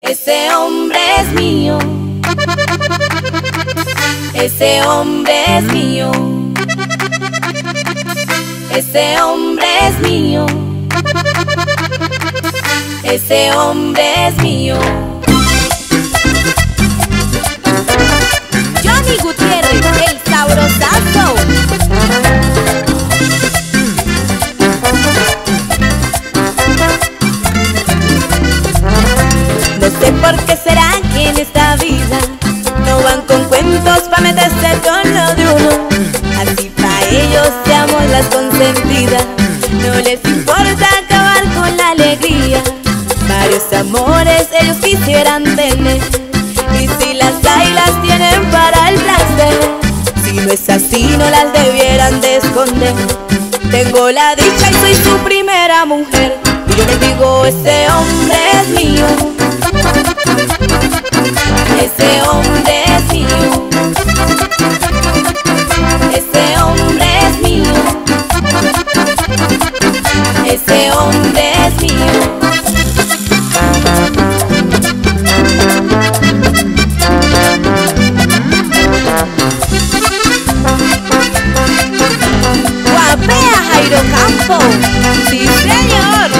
Ese hombre es mío. Ese hombre es mío. Ese hombre es mío. Ese hombre es mío. Sé por qué será que en esta vida no van con cuentos pa' meterse con lo de uno. Así pa' ellos seamos las consentidas. No les importa acabar con la alegría. Varios amores ellos quisieran tener. Y si las hay, las tienen para el placer. Si no es así, no las debieran de esconder. Tengo la dicha y soy su primera mujer. Y yo les digo, ese hombre es mío. Ese hombre es mío. Ese hombre es mío. Ese hombre es mío. Guapea Jairo Campo. Sí, señor.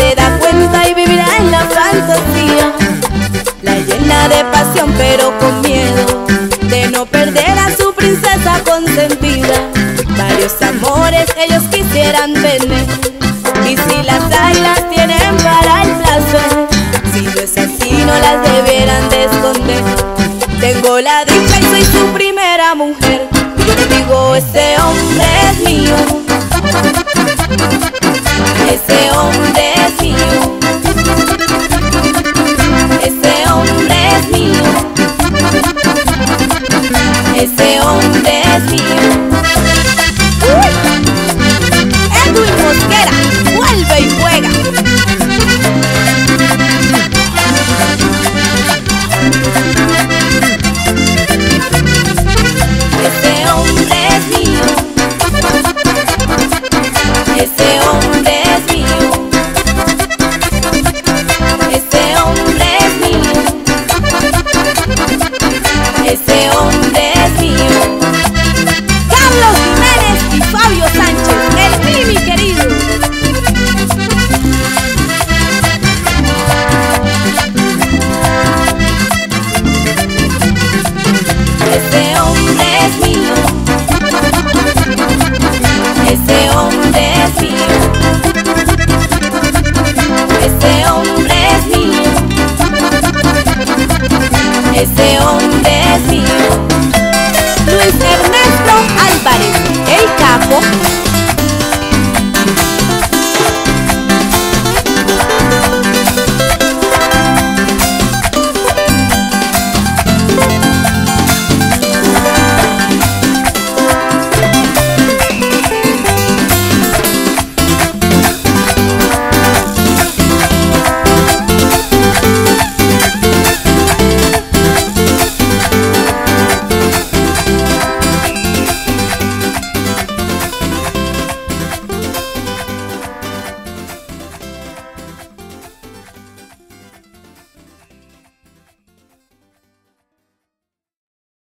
No se da cuenta y vivirá en la fantasía. La llena de pasión pero con miedo de no perder a su princesa consentida. Varios amores ellos quisieran tener y si las hay las tienen para el placer. Si no es así no las debieran de esconder. Tengo la dicha y soy su primera mujer. Y yo les digo ese hombre es mío. Este de hombres míos. Es este